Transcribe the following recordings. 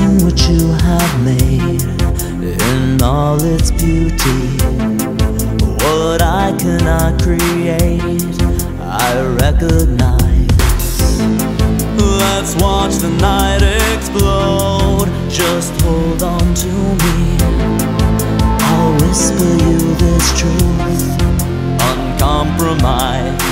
seen what you have made in all its beauty. What I cannot create, I recognize. Let's watch the night explode. Just hold on to me. I'll whisper you this truth, uncompromised.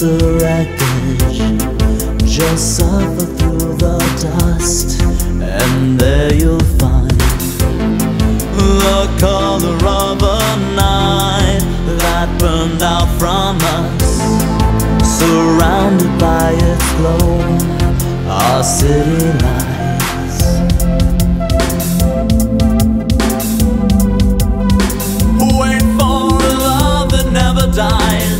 the wreckage. Just suffer through the dust And there you'll find The color of a night That burned out from us. Surrounded by its glow Our city lights. Dies.